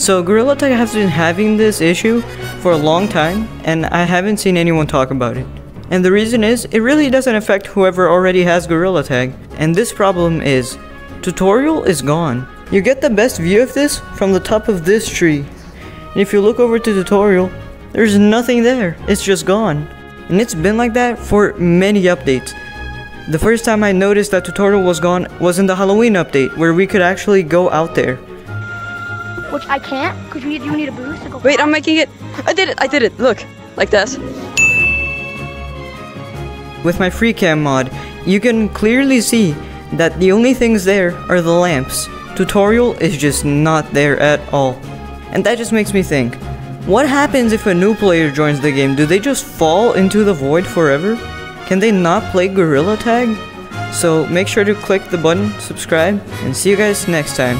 So Gorilla Tag has been having this issue for a long time, and I haven't seen anyone talk about it. And the reason is, it really doesn't affect whoever already has Gorilla Tag. And this problem is, tutorial is gone. You get the best view of this from the top of this tree. And if you look over to tutorial, there's nothing there. It's just gone. And it's been like that for many updates. The first time I noticed that tutorial was gone was in the Halloween update, where we could actually go out there. Which I can't, because you need, you need a boost to go Wait, I'm making it. I did it. I did it. Look, like this. With my free cam mod, you can clearly see that the only things there are the lamps. Tutorial is just not there at all. And that just makes me think, what happens if a new player joins the game? Do they just fall into the void forever? Can they not play Gorilla Tag? So make sure to click the button, subscribe, and see you guys next time.